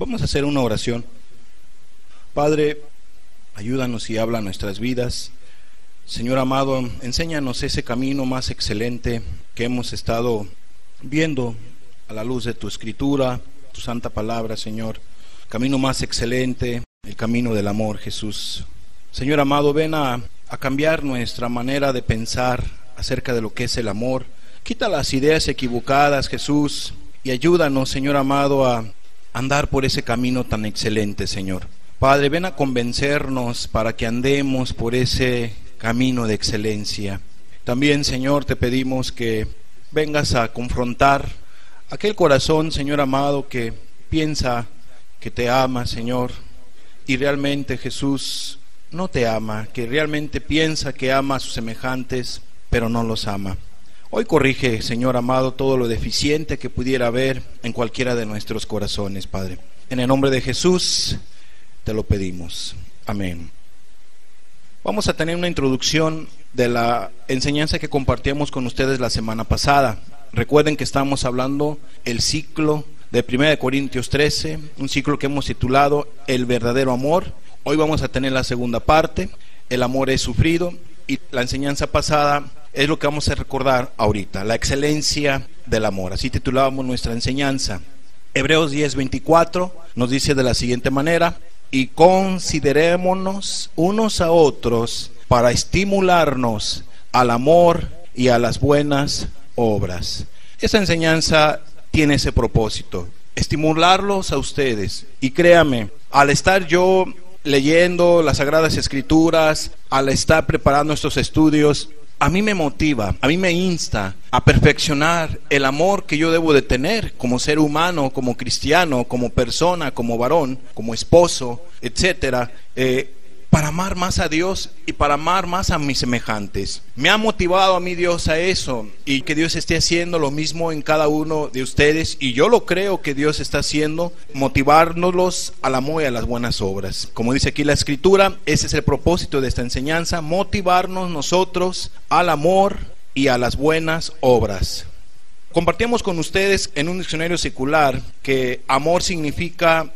Vamos a hacer una oración. Padre, ayúdanos y habla nuestras vidas. Señor amado, enséñanos ese camino más excelente que hemos estado viendo a la luz de tu escritura, tu santa palabra, Señor. Camino más excelente, el camino del amor, Jesús. Señor amado, ven a, a cambiar nuestra manera de pensar acerca de lo que es el amor. Quita las ideas equivocadas, Jesús, y ayúdanos, Señor amado, a andar por ese camino tan excelente, Señor. Padre, ven a convencernos para que andemos por ese camino de excelencia. También, Señor, te pedimos que vengas a confrontar aquel corazón, Señor amado, que piensa que te ama, Señor, y realmente Jesús no te ama, que realmente piensa que ama a sus semejantes, pero no los ama. Hoy corrige, Señor amado, todo lo deficiente que pudiera haber en cualquiera de nuestros corazones, Padre. En el nombre de Jesús te lo pedimos. Amén. Vamos a tener una introducción de la enseñanza que compartíamos con ustedes la semana pasada. Recuerden que estamos hablando el ciclo de 1 Corintios 13, un ciclo que hemos titulado El verdadero amor. Hoy vamos a tener la segunda parte, El amor es sufrido, y la enseñanza pasada es lo que vamos a recordar ahorita, la excelencia del amor. Así titulábamos nuestra enseñanza. Hebreos 10:24 nos dice de la siguiente manera, y considerémonos unos a otros para estimularnos al amor y a las buenas obras. Esta enseñanza tiene ese propósito, estimularlos a ustedes. Y créame, al estar yo leyendo las Sagradas Escrituras, al estar preparando estos estudios, a mí me motiva, a mí me insta a perfeccionar el amor que yo debo de tener como ser humano, como cristiano, como persona, como varón, como esposo, etcétera. Eh, para amar más a Dios y para amar más a mis semejantes. Me ha motivado a mi Dios a eso y que Dios esté haciendo lo mismo en cada uno de ustedes y yo lo creo que Dios está haciendo, motivárnoslos al amor y a las buenas obras. Como dice aquí la escritura, ese es el propósito de esta enseñanza, motivarnos nosotros al amor y a las buenas obras. Compartimos con ustedes en un diccionario secular que amor significa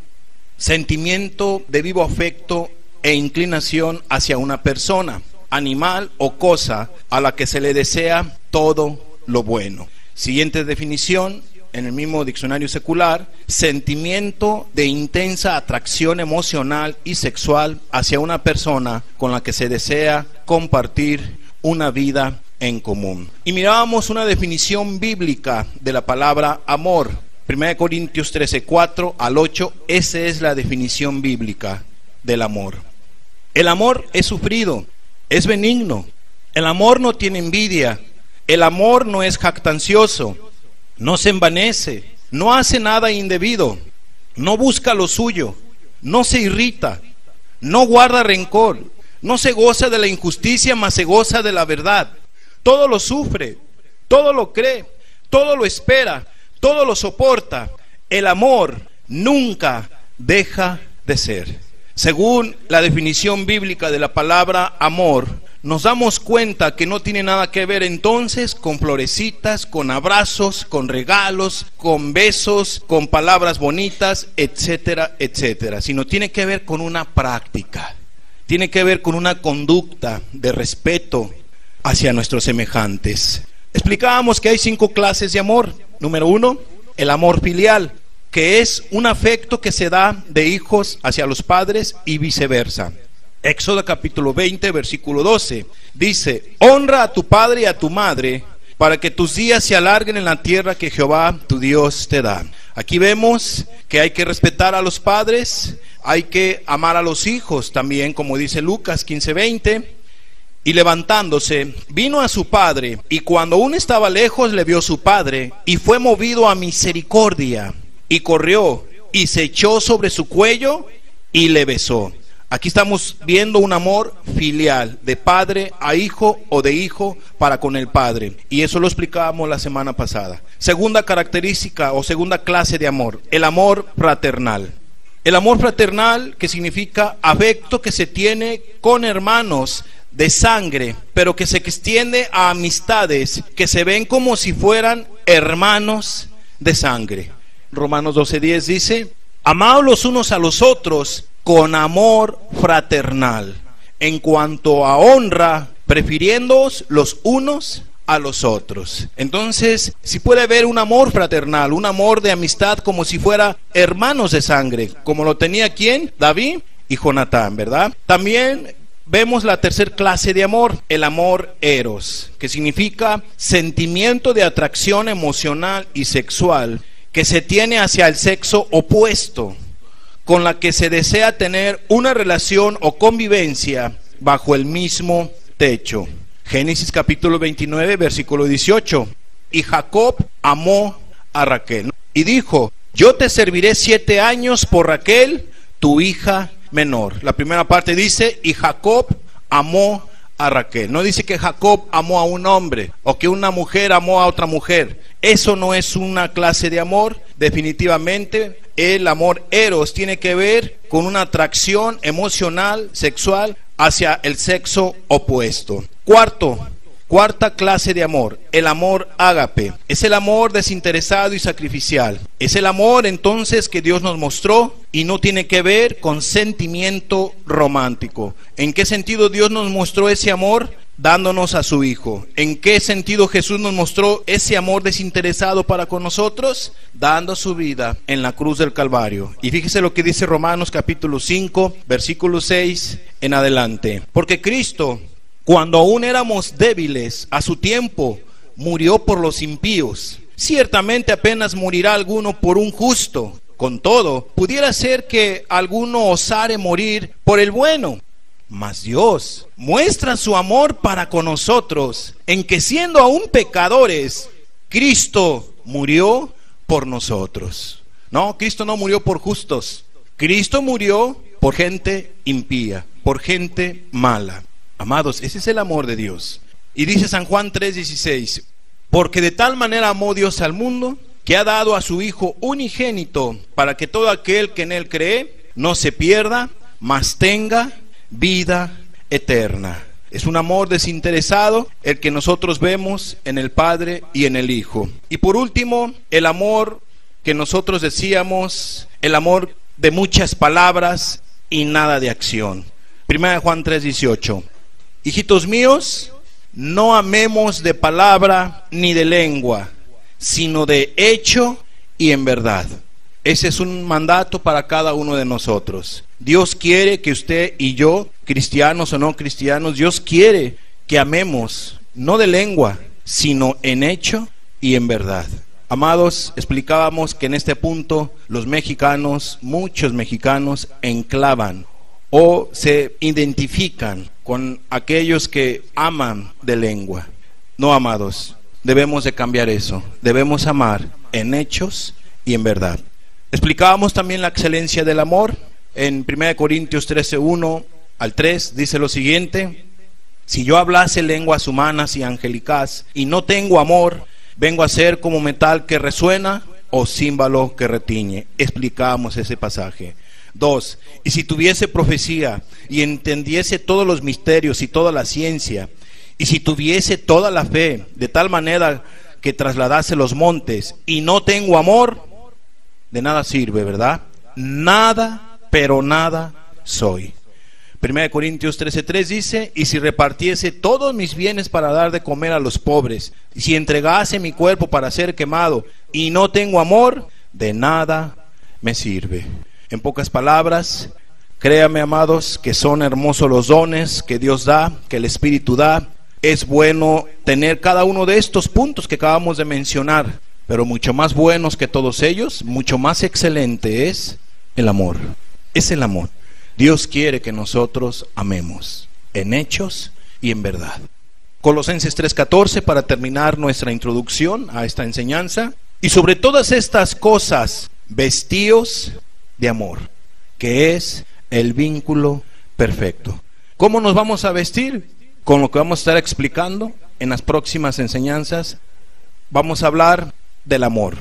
sentimiento de vivo afecto e inclinación hacia una persona, animal o cosa a la que se le desea todo lo bueno. Siguiente definición, en el mismo diccionario secular, sentimiento de intensa atracción emocional y sexual hacia una persona con la que se desea compartir una vida en común. Y mirábamos una definición bíblica de la palabra amor. 1 Corintios 13, 4 al 8, esa es la definición bíblica del amor. El amor es sufrido, es benigno. El amor no tiene envidia. El amor no es jactancioso, no se envanece, no hace nada indebido, no busca lo suyo, no se irrita, no guarda rencor, no se goza de la injusticia, mas se goza de la verdad. Todo lo sufre, todo lo cree, todo lo espera, todo lo soporta. El amor nunca deja de ser. Según la definición bíblica de la palabra amor, nos damos cuenta que no tiene nada que ver entonces con florecitas, con abrazos, con regalos, con besos, con palabras bonitas, etcétera, etcétera, sino tiene que ver con una práctica, tiene que ver con una conducta de respeto hacia nuestros semejantes. Explicábamos que hay cinco clases de amor. Número uno, el amor filial que es un afecto que se da de hijos hacia los padres y viceversa. Éxodo capítulo 20, versículo 12. Dice, honra a tu padre y a tu madre para que tus días se alarguen en la tierra que Jehová tu Dios te da. Aquí vemos que hay que respetar a los padres, hay que amar a los hijos también, como dice Lucas 15, 20. Y levantándose, vino a su padre, y cuando aún estaba lejos le vio su padre, y fue movido a misericordia y corrió y se echó sobre su cuello y le besó. Aquí estamos viendo un amor filial, de padre a hijo o de hijo para con el padre. Y eso lo explicábamos la semana pasada. Segunda característica o segunda clase de amor, el amor fraternal. El amor fraternal que significa afecto que se tiene con hermanos de sangre, pero que se extiende a amistades que se ven como si fueran hermanos de sangre. Romanos 12:10 dice, amaos los unos a los otros con amor fraternal. En cuanto a honra, prefiriéndoos los unos a los otros. Entonces, si puede haber un amor fraternal, un amor de amistad como si fuera hermanos de sangre, como lo tenía quien, David y Jonatán, ¿verdad? También vemos la tercera clase de amor, el amor eros, que significa sentimiento de atracción emocional y sexual que se tiene hacia el sexo opuesto, con la que se desea tener una relación o convivencia bajo el mismo techo. Génesis capítulo 29, versículo 18. Y Jacob amó a Raquel y dijo, yo te serviré siete años por Raquel, tu hija menor. La primera parte dice, y Jacob amó a Raquel. No dice que Jacob amó a un hombre o que una mujer amó a otra mujer. Eso no es una clase de amor. Definitivamente el amor eros tiene que ver con una atracción emocional, sexual hacia el sexo opuesto. Cuarto, Cuarta clase de amor, el amor ágape. Es el amor desinteresado y sacrificial. Es el amor entonces que Dios nos mostró y no tiene que ver con sentimiento romántico. ¿En qué sentido Dios nos mostró ese amor? Dándonos a su Hijo. ¿En qué sentido Jesús nos mostró ese amor desinteresado para con nosotros? Dando su vida en la cruz del Calvario. Y fíjese lo que dice Romanos capítulo 5, versículo 6 en adelante. Porque Cristo, cuando aún éramos débiles, a su tiempo, murió por los impíos. Ciertamente apenas morirá alguno por un justo. Con todo, pudiera ser que alguno osare morir por el bueno. Mas Dios muestra su amor para con nosotros en que siendo aún pecadores, Cristo murió por nosotros. No, Cristo no murió por justos. Cristo murió por gente impía, por gente mala. Amados, ese es el amor de Dios. Y dice San Juan 3:16, porque de tal manera amó Dios al mundo que ha dado a su Hijo unigénito para que todo aquel que en él cree no se pierda, mas tenga vida eterna. Es un amor desinteresado el que nosotros vemos en el Padre y en el Hijo. Y por último, el amor que nosotros decíamos, el amor de muchas palabras y nada de acción. Primera Juan 3:18. Hijitos míos, no amemos de palabra ni de lengua, sino de hecho y en verdad. Ese es un mandato para cada uno de nosotros. Dios quiere que usted y yo, cristianos o no cristianos, Dios quiere que amemos, no de lengua, sino en hecho y en verdad. Amados, explicábamos que en este punto los mexicanos, muchos mexicanos, enclavan o se identifican con aquellos que aman de lengua. No, amados, debemos de cambiar eso. Debemos amar en hechos y en verdad. Explicábamos también la excelencia del amor. En 1 Corintios 13, 1 al 3 dice lo siguiente, si yo hablase lenguas humanas y angelicás y no tengo amor, vengo a ser como metal que resuena o címbalo que retiñe. Explicábamos ese pasaje. Dos, y si tuviese profecía y entendiese todos los misterios y toda la ciencia, y si tuviese toda la fe, de tal manera que trasladase los montes, y no tengo amor, de nada sirve, ¿verdad? Nada, pero nada soy. 1 Corintios 13:3 dice, y si repartiese todos mis bienes para dar de comer a los pobres, y si entregase mi cuerpo para ser quemado, y no tengo amor, de nada me sirve. En pocas palabras, créame amados, que son hermosos los dones que Dios da, que el Espíritu da. Es bueno tener cada uno de estos puntos que acabamos de mencionar, pero mucho más buenos que todos ellos, mucho más excelente es el amor. Es el amor. Dios quiere que nosotros amemos en hechos y en verdad. Colosenses 3:14 para terminar nuestra introducción a esta enseñanza. Y sobre todas estas cosas, vestíos de amor, que es el vínculo perfecto. ¿Cómo nos vamos a vestir? Con lo que vamos a estar explicando en las próximas enseñanzas. Vamos a hablar del amor.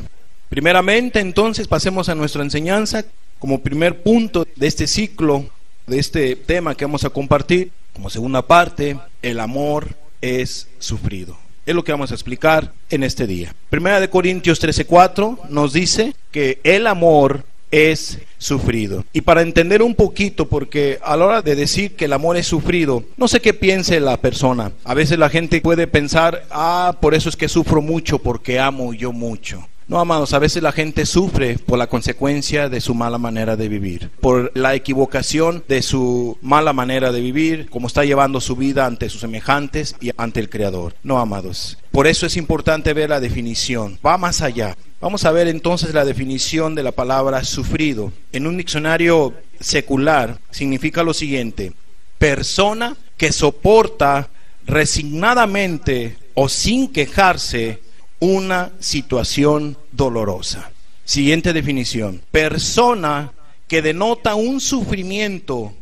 Primeramente, entonces, pasemos a nuestra enseñanza como primer punto de este ciclo, de este tema que vamos a compartir. Como segunda parte, el amor es sufrido. Es lo que vamos a explicar en este día. Primera de Corintios 13:4 nos dice que el amor es sufrido. Y para entender un poquito, porque a la hora de decir que el amor es sufrido, no sé qué piense la persona. A veces la gente puede pensar, ah, por eso es que sufro mucho, porque amo yo mucho. No, amados, a veces la gente sufre por la consecuencia de su mala manera de vivir, por la equivocación de su mala manera de vivir, como está llevando su vida ante sus semejantes y ante el Creador. No, amados. Por eso es importante ver la definición. Va más allá. Vamos a ver entonces la definición de la palabra sufrido. En un diccionario secular significa lo siguiente. Persona que soporta resignadamente o sin quejarse una situación dolorosa. Siguiente definición. Persona que denota un sufrimiento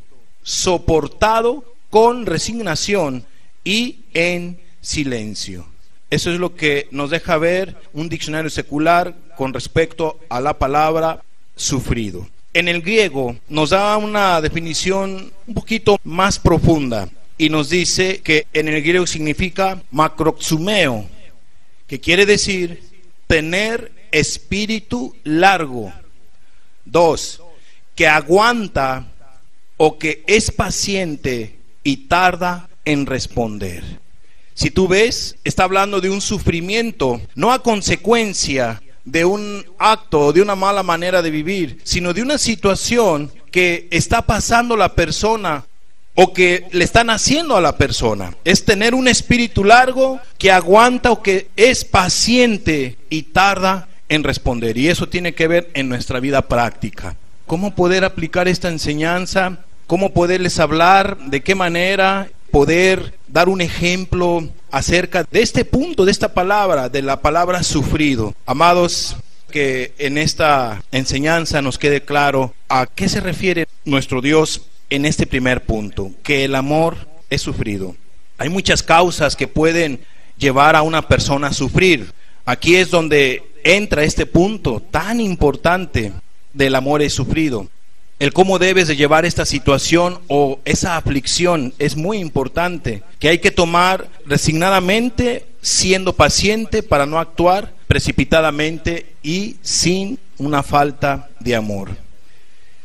soportado con resignación y en silencio. Eso es lo que nos deja ver un diccionario secular con respecto a la palabra sufrido. En el griego nos da una definición un poquito más profunda y nos dice que en el griego significa macroxumeo, que quiere decir tener espíritu largo. Dos, que aguanta o que es paciente y tarda en responder. Si tú ves, está hablando de un sufrimiento, no a consecuencia de un acto o de una mala manera de vivir, sino de una situación que está pasando la persona o que le están haciendo a la persona. Es tener un espíritu largo que aguanta o que es paciente y tarda en responder. Y eso tiene que ver en nuestra vida práctica. ¿Cómo poder aplicar esta enseñanza? ¿Cómo poderles hablar? ¿De qué manera poder dar un ejemplo acerca de este punto, de esta palabra, de la palabra sufrido? Amados, que en esta enseñanza nos quede claro a qué se refiere nuestro Dios en este primer punto, que el amor es sufrido. Hay muchas causas que pueden llevar a una persona a sufrir. Aquí es donde entra este punto tan importante del amor es sufrido. El cómo debes de llevar esta situación o esa aflicción es muy importante, que hay que tomar resignadamente, siendo paciente para no actuar precipitadamente y sin una falta de amor.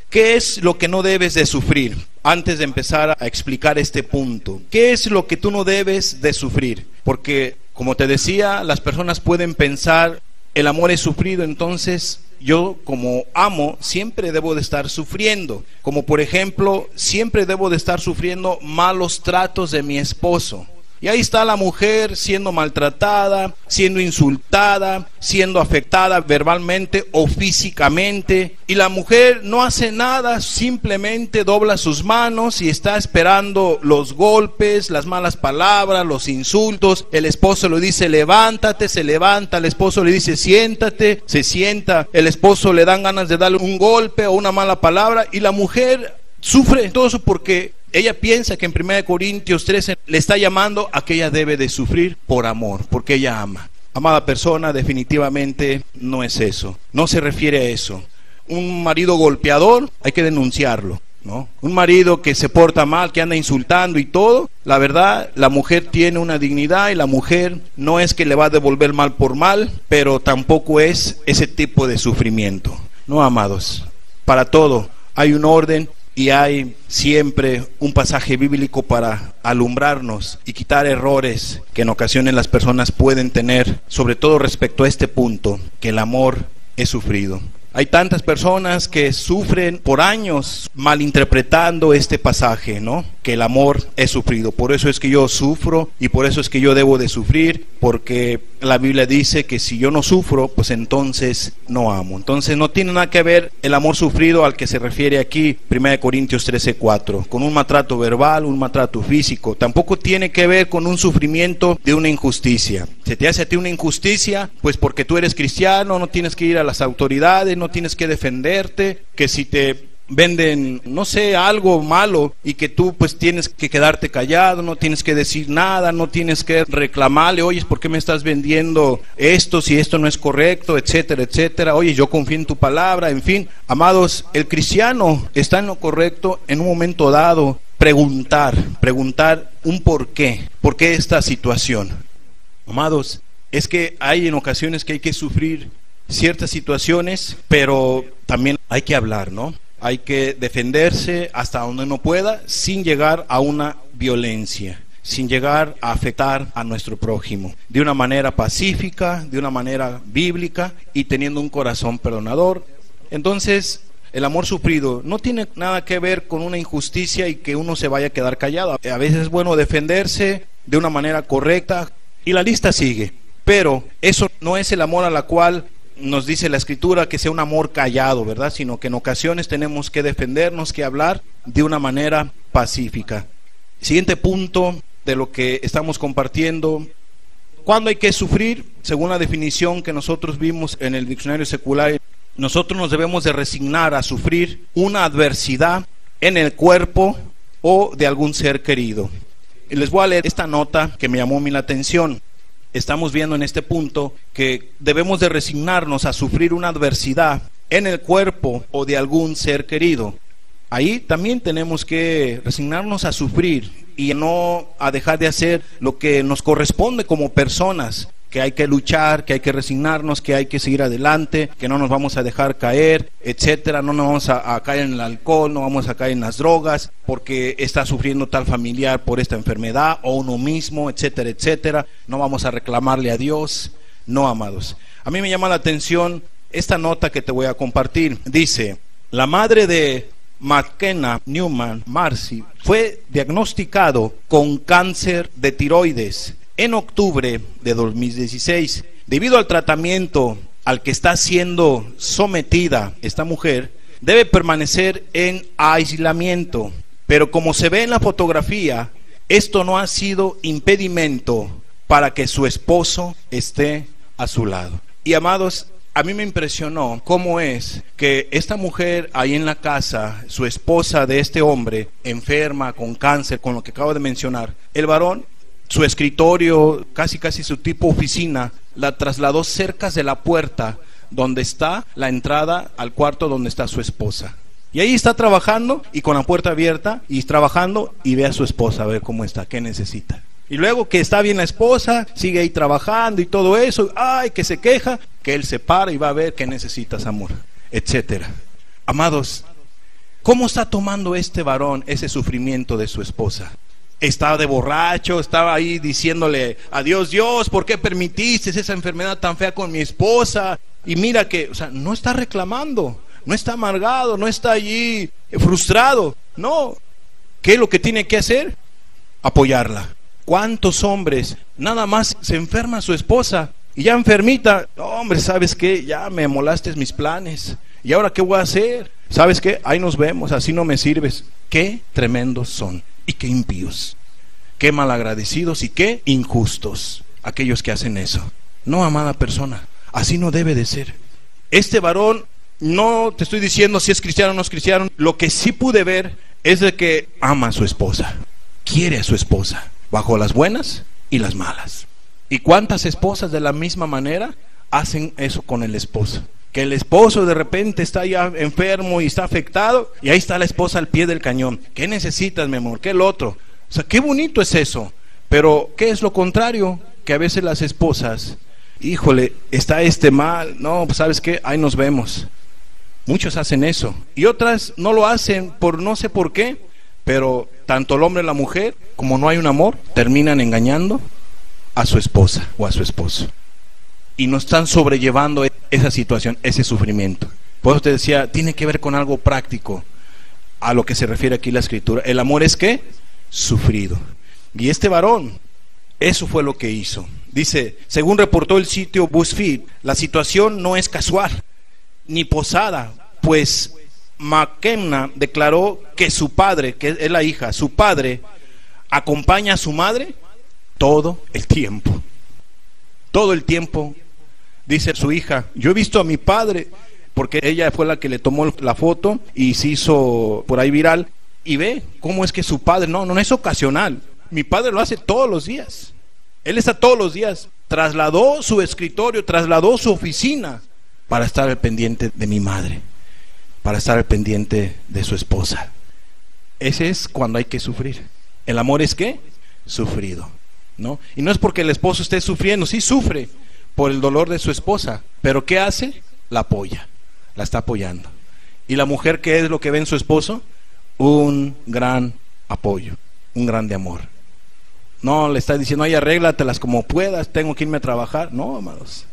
¿Qué es lo que no debes de sufrir? Antes de empezar a explicar este punto, ¿qué es lo que tú no debes de sufrir? Porque, como te decía, las personas pueden pensar, el amor es sufrido, entonces yo como amo siempre debo de estar sufriendo. Como por ejemplo, siempre debo de estar sufriendo malos tratos de mi esposo. Y ahí está la mujer siendo maltratada, siendo insultada, siendo afectada verbalmente o físicamente. Y la mujer no hace nada, simplemente dobla sus manos y está esperando los golpes, las malas palabras, los insultos. El esposo le dice, levántate, se levanta. El esposo le dice, siéntate, se sienta. El esposo le dan ganas de darle un golpe o una mala palabra. Y la mujer sufre todo eso porque ella piensa que en 1 Corintios 13 le está llamando a que ella debe de sufrir por amor, porque ella ama. Amada persona, definitivamente no es eso. No se refiere a eso. Un marido golpeador, hay que denunciarlo. ¿no? Un marido que se porta mal, que anda insultando y todo, la verdad, la mujer tiene una dignidad y la mujer no es que le va a devolver mal por mal, pero tampoco es ese tipo de sufrimiento. No, amados, para todo hay un orden y hay siempre un pasaje bíblico para alumbrarnos y quitar errores que en ocasiones las personas pueden tener, sobre todo respecto a este punto, que el amor es sufrido. Hay tantas personas que sufren por años malinterpretando este pasaje, ¿no? Que el amor es sufrido. Por eso es que yo sufro y por eso es que yo debo de sufrir, porque la Biblia dice que si yo no sufro, pues entonces no amo. Entonces no tiene nada que ver el amor sufrido al que se refiere aquí 1 Corintios 13:4, con un maltrato verbal, un maltrato físico. Tampoco tiene que ver con un sufrimiento de una injusticia. Se te hace a ti una injusticia, pues porque tú eres cristiano, no tienes que ir a las autoridades, no tienes que defenderte, que si te venden, no sé, algo malo y que tú pues tienes que quedarte callado, no tienes que decir nada, no tienes que reclamarle, oye, ¿por qué me estás vendiendo esto si esto no es correcto, etcétera, etcétera? Oye, yo confío en tu palabra, en fin. Amados, el cristiano está en lo correcto en un momento dado, preguntar, preguntar un por qué, por qué esta situación. Amados, es que hay en ocasiones que hay que sufrir ciertas situaciones, pero también hay que hablar, ¿no? Hay que defenderse hasta donde uno pueda sin llegar a una violencia sin llegar a afectar a nuestro prójimo, de una manera pacífica, de una manera bíblica y teniendo un corazón perdonador. Entonces, el amor sufrido no tiene nada que ver con una injusticia y que uno se vaya a quedar callado. A veces es bueno defenderse de una manera correcta y la lista sigue. Pero eso no es el amor a la cual nos dice la escritura que sea un amor callado, ¿verdad? Sino que en ocasiones tenemos que defendernos, que hablar de una manera pacífica. Siguiente punto de lo que estamos compartiendo. ¿Cuándo hay que sufrir? Según la definición que nosotros vimos en el diccionario secular, nosotros nos debemos de resignar a sufrir una adversidad en el cuerpo o de algún ser querido. Les voy a leer esta nota que me llamó mi atención estamos viendo en este punto que debemos de resignarnos a sufrir una adversidad en el cuerpo o de algún ser querido. Ahí también tenemos que resignarnos a sufrir y no a dejar de hacer lo que nos corresponde como personas que hay que luchar, que hay que resignarnos, que hay que seguir adelante, que no nos vamos a dejar caer, etcétera, no nos vamos a, caer en el alcohol, no vamos a caer en las drogas, porque está sufriendo tal familiar por esta enfermedad o uno mismo, etcétera, etcétera. No vamos a reclamarle a Dios, no amados. A mí me llama la atención esta nota que te voy a compartir. Dice, la madre de McKenna Newman Marcy fue diagnosticado con cáncer de tiroides en octubre de 2016. Debido al tratamiento al que está siendo sometida esta mujer, debe permanecer en aislamiento. Pero como se ve en la fotografía, esto no ha sido impedimento para que su esposo esté a su lado. Y amados, a mí me impresionó cómo es que esta mujer ahí en la casa, su esposa de este hombre, enferma con cáncer, con lo que acabo de mencionar, el varón su escritorio, casi casi su tipo oficina, la trasladó cerca de la puerta donde está la entrada al cuarto donde está su esposa. Y ahí está trabajando y con la puerta abierta y trabajando y ve a su esposa a ver cómo está, qué necesita. Y luego que está bien la esposa, sigue ahí trabajando y todo eso, ay, que se queja, que él se para y va a ver qué necesitas, amor, etcétera. Amados, ¿cómo está tomando este varón ese sufrimiento de su esposa? Estaba de borracho, estaba ahí diciéndole, adiós Dios, ¿por qué permitiste esa enfermedad tan fea con mi esposa? Y mira que, o sea, no está reclamando, no está amargado, no está allí frustrado, no. ¿Qué es lo que tiene que hacer? Apoyarla. ¿Cuántos hombres nada más se enferma su esposa y ya enfermita? hombre, ¿sabes qué? Ya me molaste mis planes. ¿Y ahora qué voy a hacer? ¿Sabes qué? Ahí nos vemos, así no me sirves. Qué tremendos son y qué impíos, qué malagradecidos y qué injustos aquellos que hacen eso. No, amada persona, así no debe de ser. Este varón, no te estoy diciendo si es cristiano o no es cristiano, lo que sí pude ver es de que ama a su esposa, quiere a su esposa, bajo las buenas y las malas. ¿Y cuántas esposas de la misma manera hacen eso con el esposo? Que el esposo de repente está ya enfermo y está afectado y ahí está la esposa al pie del cañón. ¿Qué necesitas, mi amor? ¿Qué el otro? O sea, qué bonito es eso. Pero, ¿qué es lo contrario? Que a veces las esposas, híjole, está este mal, no, pues sabes qué, ahí nos vemos. Muchos hacen eso. Y otras no lo hacen por no sé por qué, pero tanto el hombre y la mujer, como no hay un amor, terminan engañando a su esposa o a su esposo. Y no están sobrellevando esa situación, ese sufrimiento. Por eso te decía, tiene que ver con algo práctico a lo que se refiere aquí la escritura. El amor es que sufrido. Y este varón, eso fue lo que hizo. Dice, según reportó el sitio BuzzFeed, la situación no es casual ni posada, pues McKenna declaró que su padre, que es la hija, su padre acompaña a su madre todo el tiempo. Todo el tiempo dice su hija, yo he visto a mi padre, porque ella fue la que le tomó la foto y se hizo por ahí viral, y ve cómo es que su padre, no, no es ocasional, mi padre lo hace todos los días, él está todos los días, trasladó su escritorio, trasladó su oficina para estar al pendiente de mi madre, para estar al pendiente de su esposa. Ese es cuando hay que sufrir. El amor es que sufrido, ¿no? Y no es porque el esposo esté sufriendo, sí sufre, por el dolor de su esposa. Pero ¿qué hace? La apoya, la está apoyando. ¿Y la mujer qué es lo que ve en su esposo? Un gran apoyo, un grande amor. No le está diciendo, ay, arréglatelas como puedas, tengo que irme a trabajar. No, amados.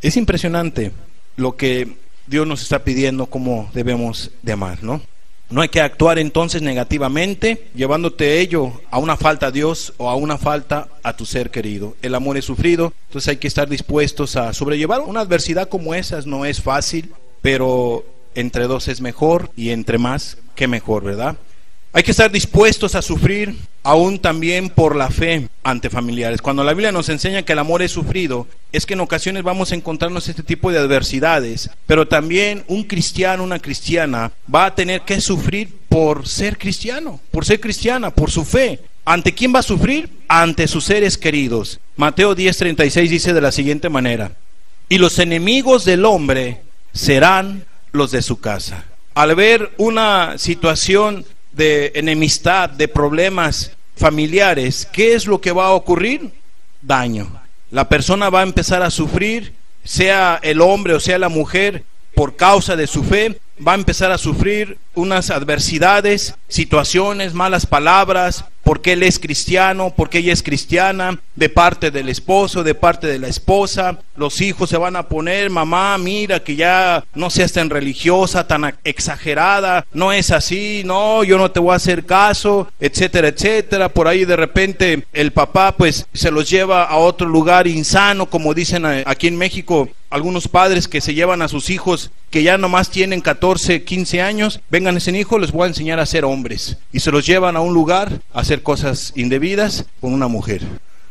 Es impresionante lo que Dios nos está pidiendo cómo debemos de amar, ¿no? No hay que actuar entonces negativamente, llevándote ello a una falta a Dios o a una falta a tu ser querido. El amor es sufrido, entonces hay que estar dispuestos a sobrellevar una adversidad como esas. No es fácil, pero entre dos es mejor y entre más, que mejor, ¿verdad? Hay que estar dispuestos a sufrir aún también por la fe ante familiares. Cuando la Biblia nos enseña que el amor es sufrido, es que en ocasiones vamos a encontrarnos este tipo de adversidades, pero también un cristiano, una cristiana, va a tener que sufrir por ser cristiano, por ser cristiana, por su fe. ¿Ante quién va a sufrir? Ante sus seres queridos. Mateo 10:36 dice de la siguiente manera, y los enemigos del hombre serán los de su casa. Al ver una situación de enemistad, de problemas familiares, ¿qué es lo que va a ocurrir? Daño. La persona va a empezar a sufrir, sea el hombre o sea la mujer, por causa de su fe, va a empezar a sufrir unas adversidades, situaciones, malas palabras, porque él es cristiano, porque ella es cristiana, de parte del esposo, de parte de la esposa. Los hijos se van a poner, mamá, mira que ya no seas tan religiosa, tan exagerada, no es así, no, yo no te voy a hacer caso, etcétera, etcétera. Por ahí de repente el papá pues se los lleva a otro lugar insano, como dicen aquí en México, algunos padres que se llevan a sus hijos que ya nomás tienen 14, 15 años, vengan ese hijo, les voy a enseñar a ser hombres. Y se los llevan a un lugar a hacer cosas indebidas con una mujer.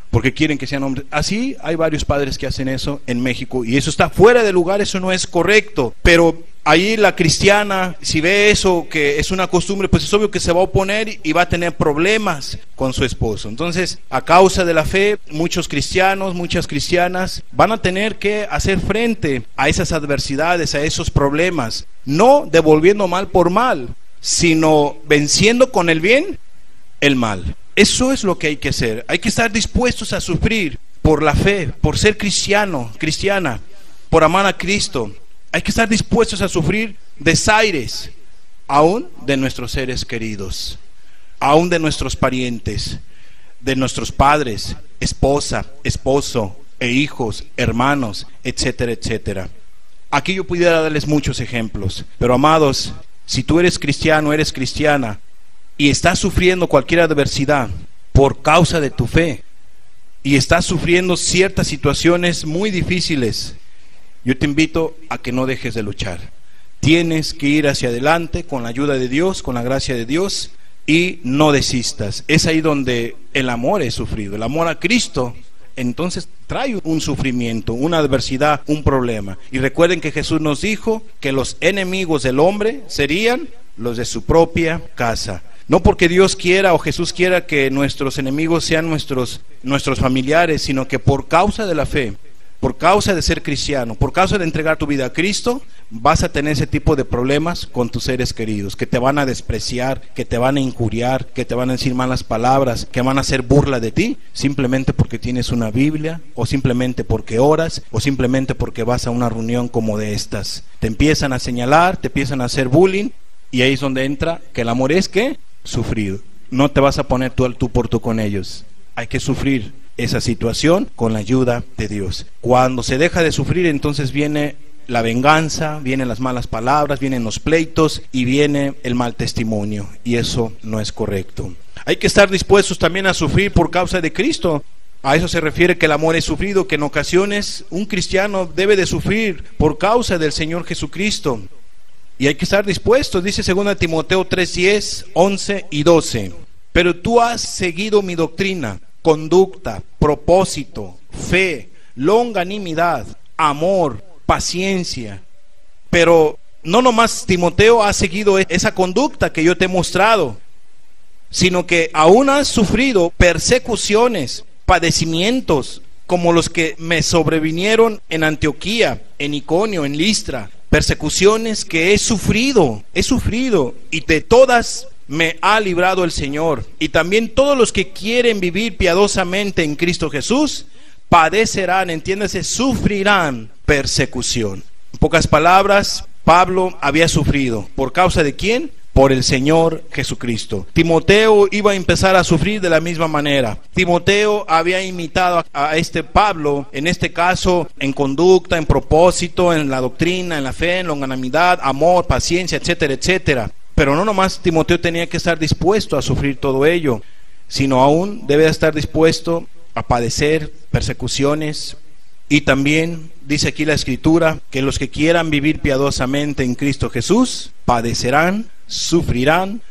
Porque quieren que sean hombres. Así hay varios padres que hacen eso en México. Y eso está fuera de lugar, eso no es correcto. Pero ahí la cristiana, si ve eso, que es una costumbre, pues es obvio que se va a oponer y va a tener problemas con su esposo. Entonces, a causa de la fe, muchos cristianos, muchas cristianas van a tener que hacer frente a esas adversidades, a esos problemas, no devolviendo mal por mal, sino venciendo con el bien el mal. Eso es lo que hay que hacer. Hay que estar dispuestos a sufrir por la fe, por ser cristiano, cristiana, por amar a Cristo hay que estar dispuestos a sufrir desaires, aún de nuestros seres queridos, aún de nuestros parientes, de nuestros padres, esposa, esposo, e hijos, hermanos, etcétera, etcétera. Aquí yo pudiera darles muchos ejemplos, pero amados, si tú eres cristiano, eres cristiana, y estás sufriendo cualquier adversidad por causa de tu fe, y estás sufriendo ciertas situaciones muy difíciles, yo te invito a que no dejes de luchar. Tienes que ir hacia adelante con la ayuda de Dios, con la gracia de Dios y no desistas. Es ahí donde el amor es sufrido. El amor a Cristo entonces trae un sufrimiento, una adversidad, un problema. Y recuerden que Jesús nos dijo que los enemigos del hombre serían los de su propia casa. No porque Dios quiera o Jesús quiera que nuestros enemigos sean nuestros, nuestros familiares, sino que por causa de la fe por causa de ser cristiano, por causa de entregar tu vida a Cristo, vas a tener ese tipo de problemas con tus seres queridos, que te van a despreciar, que te van a injuriar, que te van a decir malas palabras, que van a hacer burla de ti, simplemente porque tienes una Biblia, o simplemente porque oras, o simplemente porque vas a una reunión como de estas. Te empiezan a señalar, te empiezan a hacer bullying, y ahí es donde entra que el amor es que sufrido. No te vas a poner tú al tú por tú con ellos. Hay que sufrir esa situación con la ayuda de Dios. Cuando se deja de sufrir, entonces viene la venganza, vienen las malas palabras, vienen los pleitos y viene el mal testimonio. Y eso no es correcto. Hay que estar dispuestos también a sufrir por causa de Cristo. A eso se refiere que el amor es sufrido, que en ocasiones un cristiano debe de sufrir por causa del Señor Jesucristo. Y hay que estar dispuestos, dice 2 Timoteo 3, 11 y 12. Pero tú has seguido mi doctrina conducta, propósito, fe, longanimidad, amor, paciencia. Pero no nomás Timoteo ha seguido esa conducta que yo te he mostrado, sino que aún has sufrido persecuciones, padecimientos, como los que me sobrevinieron en Antioquía, en Iconio, en Listra, persecuciones que he sufrido, he sufrido, y de todas me ha librado el Señor. Y también todos los que quieren vivir piadosamente en Cristo Jesús padecerán, entiéndase, sufrirán persecución. En pocas palabras, Pablo había sufrido. ¿Por causa de quién? Por el Señor Jesucristo. Timoteo iba a empezar a sufrir de la misma manera. Timoteo había imitado a este Pablo, en este caso, en conducta, en propósito, en la doctrina, en la fe, en longanimidad, amor, paciencia, etcétera, etcétera. Pero no nomás Timoteo tenía que estar dispuesto a sufrir todo ello, sino aún debe estar dispuesto a padecer persecuciones, y también dice aquí la escritura que los que quieran vivir piadosamente en Cristo Jesús padecerán, sufrirán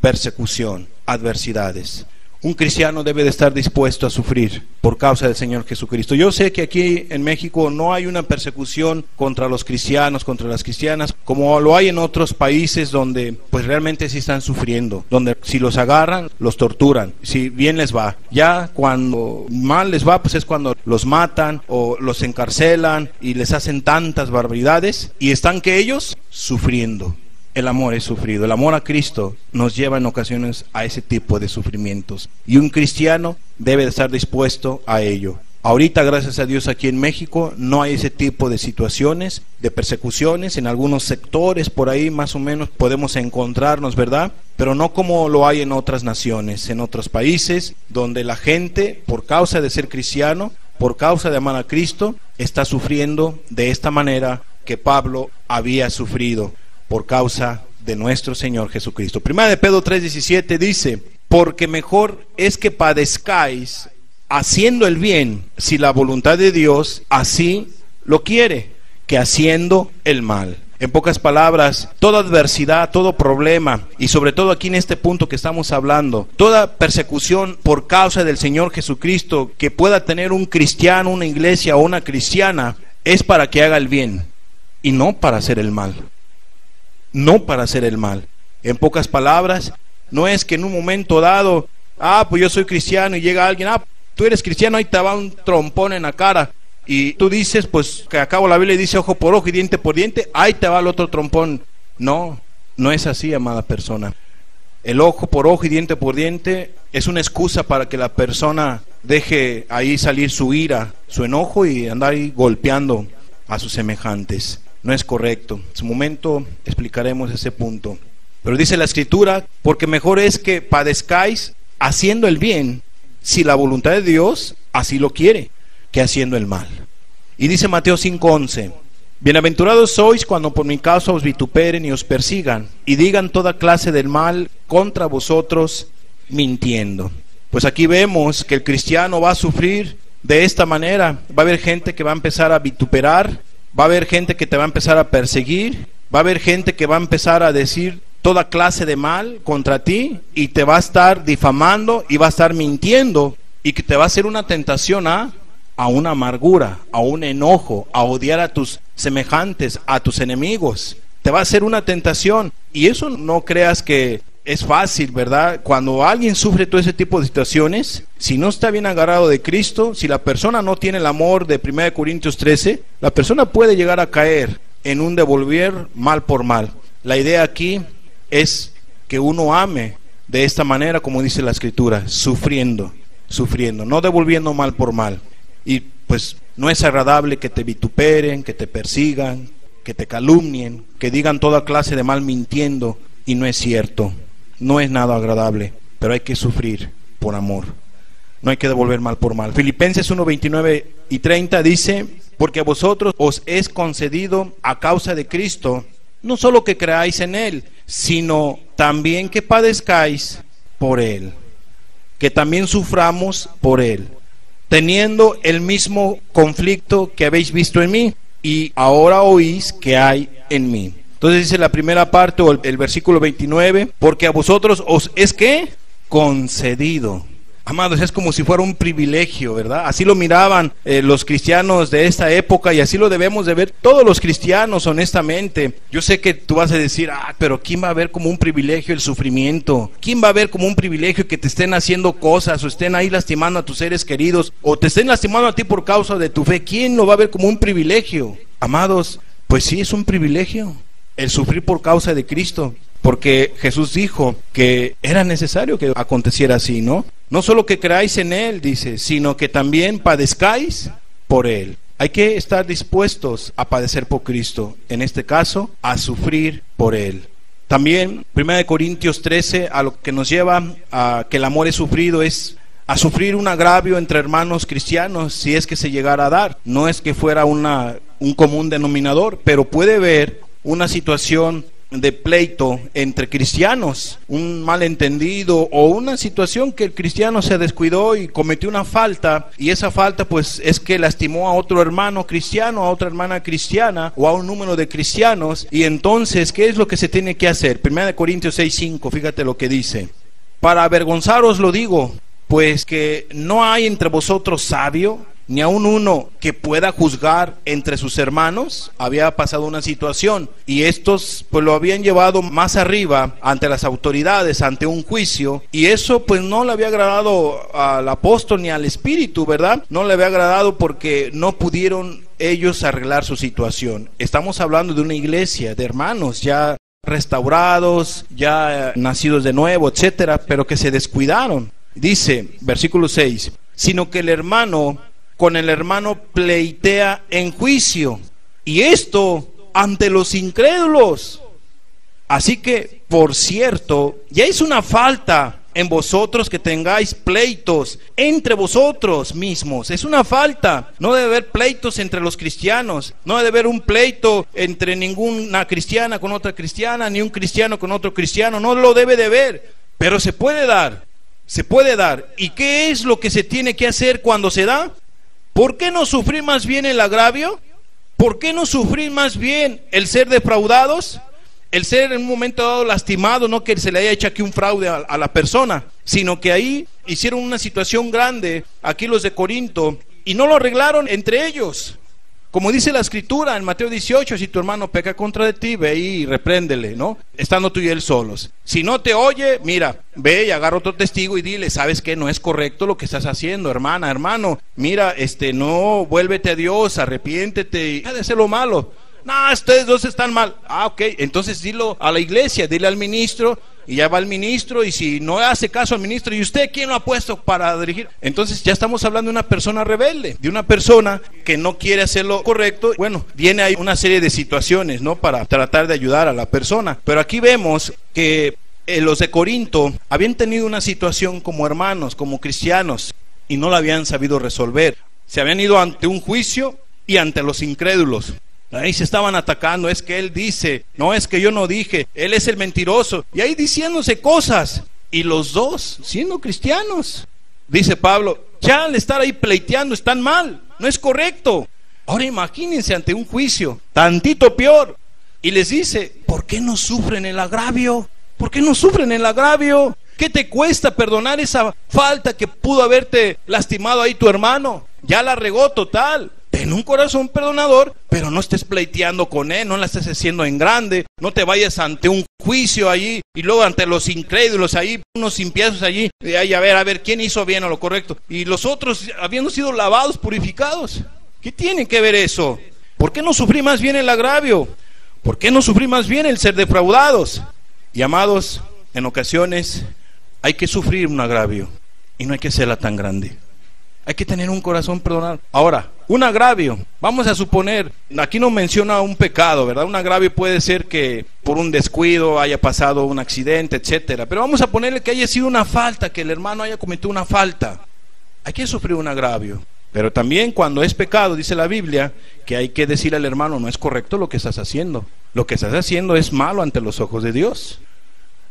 persecución, adversidades un cristiano debe de estar dispuesto a sufrir por causa del Señor Jesucristo. Yo sé que aquí en México no hay una persecución contra los cristianos, contra las cristianas, como lo hay en otros países donde pues realmente sí están sufriendo, donde si los agarran, los torturan, si bien les va. Ya cuando mal les va, pues es cuando los matan o los encarcelan y les hacen tantas barbaridades y están que ellos sufriendo el amor es sufrido. El amor a Cristo nos lleva en ocasiones a ese tipo de sufrimientos. Y un cristiano debe de estar dispuesto a ello. Ahorita, gracias a Dios, aquí en México no hay ese tipo de situaciones, de persecuciones. En algunos sectores por ahí más o menos podemos encontrarnos, ¿verdad? Pero no como lo hay en otras naciones, en otros países, donde la gente, por causa de ser cristiano, por causa de amar a Cristo, está sufriendo de esta manera que Pablo había sufrido por causa de nuestro Señor Jesucristo. Primera de Pedro 3:17 dice, porque mejor es que padezcáis haciendo el bien, si la voluntad de Dios así lo quiere, que haciendo el mal. En pocas palabras, toda adversidad, todo problema, y sobre todo aquí en este punto que estamos hablando, toda persecución por causa del Señor Jesucristo que pueda tener un cristiano, una iglesia o una cristiana, es para que haga el bien y no para hacer el mal no para hacer el mal. En pocas palabras, no es que en un momento dado, ah, pues yo soy cristiano y llega alguien, ah, tú eres cristiano, ahí te va un trompón en la cara. Y tú dices, pues que acabo la Biblia y dice ojo por ojo y diente por diente, ahí te va el otro trompón. No, no es así, amada persona. El ojo por ojo y diente por diente es una excusa para que la persona deje ahí salir su ira, su enojo y andar ahí golpeando a sus semejantes no es correcto. En su momento explicaremos ese punto. Pero dice la escritura, porque mejor es que padezcáis haciendo el bien, si la voluntad de Dios así lo quiere, que haciendo el mal. Y dice Mateo 5:11, Bienaventurados sois cuando por mi causa os vituperen y os persigan, y digan toda clase del mal contra vosotros, mintiendo. Pues aquí vemos que el cristiano va a sufrir de esta manera. Va a haber gente que va a empezar a vituperar, va a haber gente que te va a empezar a perseguir, va a haber gente que va a empezar a decir toda clase de mal contra ti y te va a estar difamando y va a estar mintiendo y que te va a hacer una tentación a, a una amargura, a un enojo, a odiar a tus semejantes, a tus enemigos. Te va a hacer una tentación y eso no creas que es fácil, ¿verdad? Cuando alguien sufre todo ese tipo de situaciones, si no está bien agarrado de Cristo, si la persona no tiene el amor de 1 Corintios 13, la persona puede llegar a caer en un devolver mal por mal. La idea aquí es que uno ame de esta manera, como dice la escritura, sufriendo, sufriendo, no devolviendo mal por mal. Y pues no es agradable que te vituperen, que te persigan, que te calumnien, que digan toda clase de mal mintiendo, y no es cierto no es nada agradable, pero hay que sufrir por amor. No hay que devolver mal por mal. Filipenses 1, 29 y 30 dice, porque a vosotros os es concedido a causa de Cristo, no solo que creáis en Él, sino también que padezcáis por Él, que también suframos por Él, teniendo el mismo conflicto que habéis visto en mí y ahora oís que hay en mí. Entonces dice la primera parte o el, versículo 29, porque a vosotros os es que concedido. Amados, es como si fuera un privilegio, ¿verdad? Así lo miraban eh, los cristianos de esta época y así lo debemos de ver todos los cristianos, honestamente. Yo sé que tú vas a decir, ah, pero ¿quién va a ver como un privilegio el sufrimiento? ¿Quién va a ver como un privilegio que te estén haciendo cosas o estén ahí lastimando a tus seres queridos o te estén lastimando a ti por causa de tu fe? ¿Quién lo va a ver como un privilegio? Amados, pues sí es un privilegio el sufrir por causa de Cristo, porque Jesús dijo que era necesario que aconteciera así, ¿no? No solo que creáis en Él, dice, sino que también padezcáis por Él. Hay que estar dispuestos a padecer por Cristo, en este caso, a sufrir por Él. También, 1 Corintios 13, a lo que nos lleva a que el amor es sufrido es a sufrir un agravio entre hermanos cristianos si es que se llegara a dar. No es que fuera un común denominador, pero puede haber una situación de pleito entre cristianos, un malentendido o una situación que el cristiano se descuidó y cometió una falta y esa falta pues es que lastimó a otro hermano cristiano, a otra hermana cristiana o a un número de cristianos y entonces ¿qué es lo que se tiene que hacer? Primera de Corintios 6:5, fíjate lo que dice. Para avergonzaros lo digo, pues que no hay entre vosotros sabio ni aun uno que pueda juzgar entre sus hermanos. Había pasado una situación y estos pues lo habían llevado más arriba ante las autoridades, ante un juicio y eso pues no le había agradado al apóstol ni al espíritu, ¿verdad? No le había agradado porque no pudieron ellos arreglar su situación. Estamos hablando de una iglesia de hermanos ya restaurados, ya nacidos de nuevo, etcétera, pero que se descuidaron. Dice, versículo 6, sino que el hermano con el hermano pleitea en juicio. Y esto ante los incrédulos. Así que, por cierto, ya es una falta en vosotros que tengáis pleitos entre vosotros mismos. Es una falta. No debe haber pleitos entre los cristianos. No debe haber un pleito entre ninguna cristiana con otra cristiana, ni un cristiano con otro cristiano. No lo debe de haber. Pero se puede dar. Se puede dar. ¿Y qué es lo que se tiene que hacer cuando se da? ¿Por qué no sufrir más bien el agravio? ¿Por qué no sufrir más bien el ser defraudados? El ser en un momento dado lastimado, no que se le haya hecho aquí un fraude a, a la persona, sino que ahí hicieron una situación grande, aquí los de Corinto, y no lo arreglaron entre ellos. Como dice la escritura en Mateo 18, si tu hermano peca contra de ti, ve y repréndele, ¿no? Estando tú y él solos. Si no te oye, mira, ve y agarra otro testigo y dile, ¿sabes qué? No es correcto lo que estás haciendo, hermana, hermano. Mira, este, no, vuélvete a Dios, arrepiéntete y deja de hacer lo malo. No, ustedes dos están mal. Ah, ok. Entonces dilo a la iglesia, dile al ministro, y ya va el ministro y si no hace caso al ministro y usted quién lo ha puesto para dirigir entonces ya estamos hablando de una persona rebelde de una persona que no quiere hacer lo correcto. Bueno viene ahí una serie de situaciones no para tratar de ayudar a la persona. Pero aquí vemos que eh, los de Corinto habían tenido una situación como hermanos como cristianos y no la habían sabido resolver. Se habían ido ante un juicio y ante los incrédulos Ahí se estaban atacando, es que él dice, no es que yo no dije, él es el mentiroso. Y ahí diciéndose cosas. Y los dos siendo cristianos. Dice Pablo, ya al estar ahí pleiteando están mal, no es correcto. Ahora imagínense ante un juicio, tantito peor. Y les dice, ¿por qué no sufren el agravio? ¿Por qué no sufren el agravio? ¿Qué te cuesta perdonar esa falta que pudo haberte lastimado ahí tu hermano? Ya la regó total. Ten un corazón perdonador, pero no estés pleiteando con él, no la estés haciendo en grande, no te vayas ante un juicio allí y luego ante los incrédulos ahí, unos impiezos allí, y ahí a ver, a ver quién hizo bien o lo correcto. Y los otros habiendo sido lavados, purificados. ¿Qué tiene que ver eso? ¿Por qué no sufrí más bien el agravio? ¿Por qué no sufrí más bien el ser defraudados? Y amados, en ocasiones hay que sufrir un agravio y no hay que serla tan grande. Hay que tener un corazón perdonado. Ahora, un agravio. Vamos a suponer, aquí no menciona un pecado, ¿verdad? Un agravio puede ser que por un descuido haya pasado un accidente, etcétera. Pero vamos a ponerle que haya sido una falta, que el hermano haya cometido una falta. Hay que sufrir un agravio. Pero también cuando es pecado, dice la Biblia, que hay que decir al hermano, no es correcto lo que estás haciendo. Lo que estás haciendo es malo ante los ojos de Dios.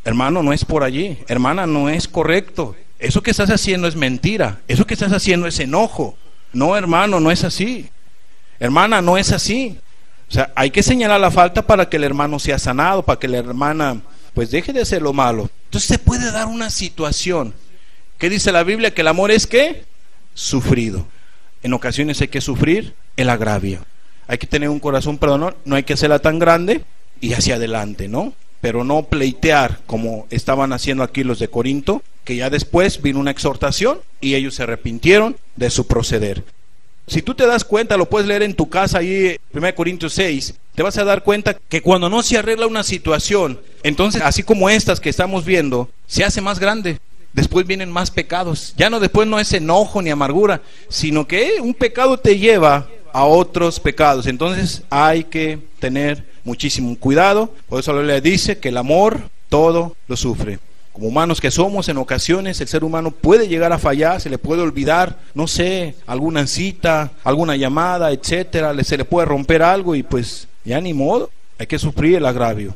Hermano, no es por allí. Hermana, no es correcto. Eso que estás haciendo es mentira. Eso que estás haciendo es enojo. No, hermano, no es así. Hermana, no es así. O sea, hay que señalar la falta para que el hermano sea sanado, para que la hermana pues deje de hacer lo malo. Entonces se puede dar una situación. ¿Qué dice la Biblia? Que el amor es que sufrido. En ocasiones hay que sufrir el agravio. Hay que tener un corazón perdonador, no hay que hacerla tan grande y hacia adelante, ¿no? Pero no pleitear como estaban haciendo aquí los de Corinto, que ya después vino una exhortación y ellos se arrepintieron de su proceder. Si tú te das cuenta, lo puedes leer en tu casa ahí, 1 Corintios 6, te vas a dar cuenta que cuando no se arregla una situación, entonces así como estas que estamos viendo, se hace más grande. después vienen más pecados. Ya no después no es enojo ni amargura, sino que un pecado te lleva a otros pecados. Entonces hay que tener muchísimo cuidado. Por eso Biblia dice que el amor todo lo sufre. Como humanos que somos, en ocasiones el ser humano puede llegar a fallar, se le puede olvidar, no sé, alguna cita, alguna llamada, etcétera, se le puede romper algo y pues ya ni modo, hay que sufrir el agravio.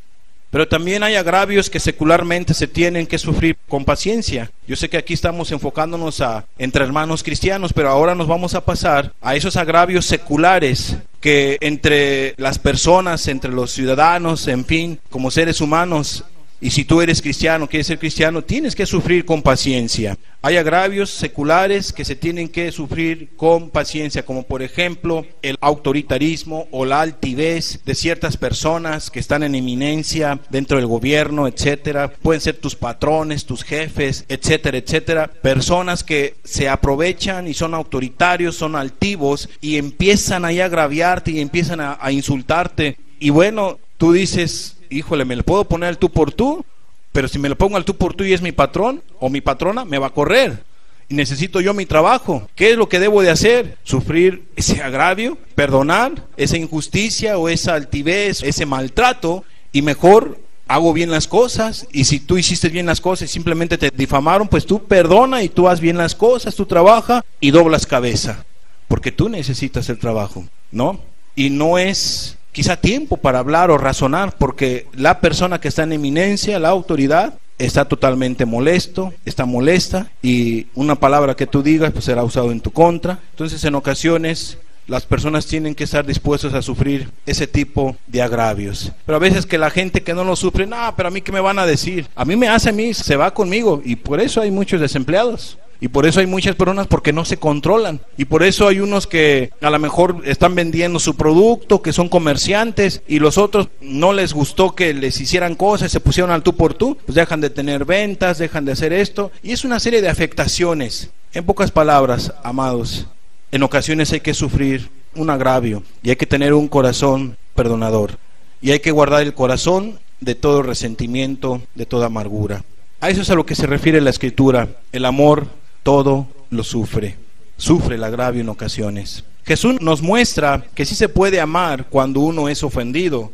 Pero también hay agravios que secularmente se tienen que sufrir con paciencia. Yo sé que aquí estamos enfocándonos a entre hermanos cristianos, pero ahora nos vamos a pasar a esos agravios seculares que entre las personas, entre los ciudadanos, en fin, como seres humanos, y si tú eres cristiano, quieres ser cristiano, tienes que sufrir con paciencia. Hay agravios seculares que se tienen que sufrir con paciencia, como por ejemplo el autoritarismo o la altivez de ciertas personas que están en eminencia dentro del gobierno, etcétera. Pueden ser tus patrones, tus jefes, etcétera, etcétera. Personas que se aprovechan y son autoritarios, son altivos y empiezan a agraviarte y empiezan a, a insultarte. Y bueno, tú dices, híjole, me le puedo poner al tú por tú, pero si me lo pongo al tú por tú y es mi patrón o mi patrona, me va a correr. Y necesito yo mi trabajo. ¿Qué es lo que debo de hacer? Sufrir ese agravio, perdonar esa injusticia o esa altivez, ese maltrato y mejor hago bien las cosas y si tú hiciste bien las cosas y simplemente te difamaron, pues tú perdona y tú haz bien las cosas, tú trabaja y doblas cabeza, porque tú necesitas el trabajo, ¿no? Y no es quizá tiempo para hablar o razonar, porque la persona que está en eminencia, la autoridad, está totalmente molesto, está molesta y una palabra que tú digas pues será usado en tu contra. Entonces en ocasiones las personas tienen que estar dispuestas a sufrir ese tipo de agravios. Pero a veces que la gente que no lo sufre, no, pero a mí qué me van a decir. A mí me hace a mí, se va conmigo y por eso hay muchos desempleados. Y por eso hay muchas personas porque no se controlan. Y por eso hay unos que a lo mejor están vendiendo su producto, que son comerciantes, y los otros no les gustó que les hicieran cosas, se pusieron al tú por tú, pues dejan de tener ventas, dejan de hacer esto. Y es una serie de afectaciones. En pocas palabras, amados, en ocasiones hay que sufrir un agravio y hay que tener un corazón perdonador. Y hay que guardar el corazón de todo resentimiento, de toda amargura. A eso es a lo que se refiere la escritura. El amor todo lo sufre. Sufre el agravio en ocasiones. Jesús nos muestra que sí se puede amar cuando uno es ofendido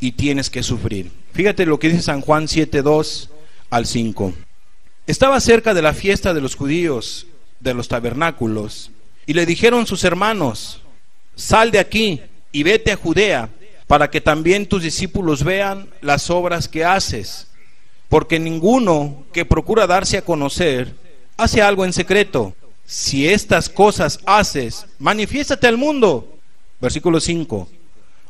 y tienes que sufrir. Fíjate lo que dice San Juan 7:2 al 5. Estaba cerca de la fiesta de los judíos de los tabernáculos y le dijeron sus hermanos, sal de aquí y vete a Judea para que también tus discípulos vean las obras que haces, porque ninguno que procura darse a conocer hace algo en secreto. Si estas cosas haces, manifiéstate al mundo. Versículo 5.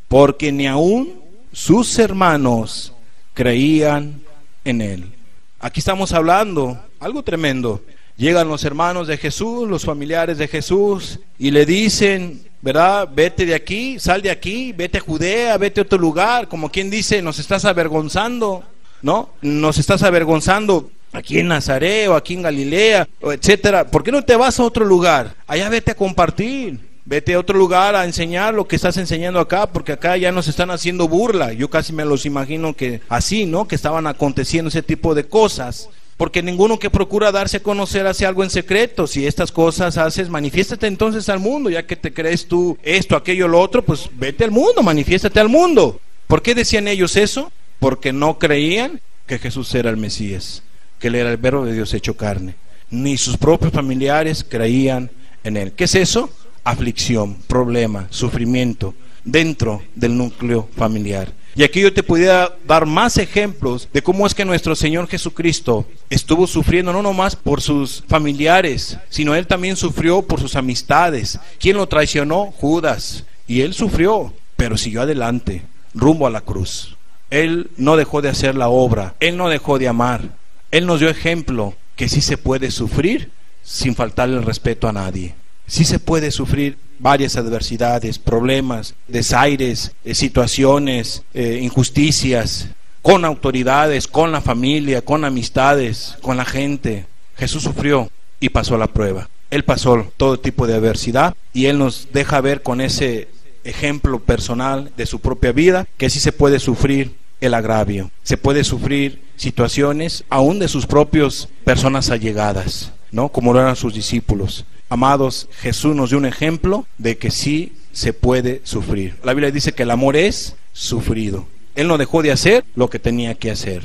Porque ni aún sus hermanos creían en él. Aquí estamos hablando algo tremendo. Llegan los hermanos de Jesús, los familiares de Jesús, y le dicen, ¿verdad? Vete de aquí, sal de aquí, vete a Judea, vete a otro lugar, como quien dice, nos estás avergonzando, ¿no? Nos estás avergonzando aquí en Nazaret o aquí en Galilea, etcétera. ¿Por qué no te vas a otro lugar? Allá vete a compartir. Vete a otro lugar a enseñar lo que estás enseñando acá, porque acá ya nos están haciendo burla. Yo casi me los imagino que así, ¿no? Que estaban aconteciendo ese tipo de cosas. Porque ninguno que procura darse a conocer hace algo en secreto. Si estas cosas haces, manifiéstate entonces al mundo, ya que te crees tú esto, aquello, lo otro, pues vete al mundo, manifiéstate al mundo. ¿Por qué decían ellos eso? Porque no creían que Jesús era el Mesías que él era el verbo de Dios hecho carne. Ni sus propios familiares creían en él. ¿Qué es eso? Aflicción, problema, sufrimiento dentro del núcleo familiar. Y aquí yo te pudiera dar más ejemplos de cómo es que nuestro Señor Jesucristo estuvo sufriendo no nomás por sus familiares, sino Él también sufrió por sus amistades. ¿Quién lo traicionó? Judas. Y Él sufrió, pero siguió adelante, rumbo a la cruz. Él no dejó de hacer la obra, Él no dejó de amar, él nos dio ejemplo que sí se puede sufrir sin faltarle el respeto a nadie. Sí se puede sufrir varias adversidades, problemas, desaires, eh, situaciones, eh, injusticias, con autoridades, con la familia, con amistades, con la gente. Jesús sufrió y pasó la prueba. Él pasó todo tipo de adversidad y Él nos deja ver con ese ejemplo personal de su propia vida que sí se puede sufrir el agravio, se puede sufrir situaciones, aún de sus propios personas allegadas, ¿no? Como lo eran sus discípulos. Amados, Jesús nos dio un ejemplo de que sí se puede sufrir. La Biblia dice que el amor es sufrido. Él no dejó de hacer lo que tenía que hacer.